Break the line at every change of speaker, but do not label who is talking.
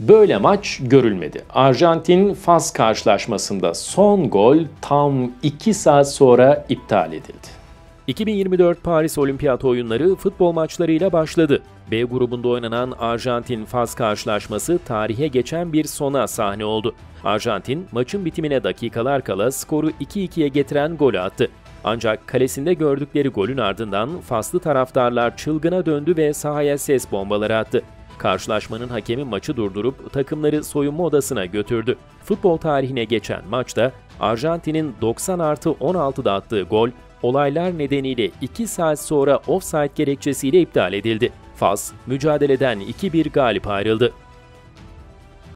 Böyle maç görülmedi. Arjantin-Fas karşılaşmasında son gol tam 2 saat sonra iptal edildi. 2024 Paris Olimpiyat Oyunları futbol maçlarıyla başladı. B grubunda oynanan Arjantin-Fas karşılaşması tarihe geçen bir sona sahne oldu. Arjantin maçın bitimine dakikalar kala skoru 2-2'ye getiren golü attı. Ancak kalesinde gördükleri golün ardından Faslı taraftarlar çılgına döndü ve sahaya ses bombaları attı. Karşılaşmanın hakemi maçı durdurup takımları soyunma odasına götürdü. Futbol tarihine geçen maçta Arjantin'in 90 artı 16'da attığı gol olaylar nedeniyle 2 saat sonra offside gerekçesiyle iptal edildi. Fas, mücadeleden 2-1 galip ayrıldı.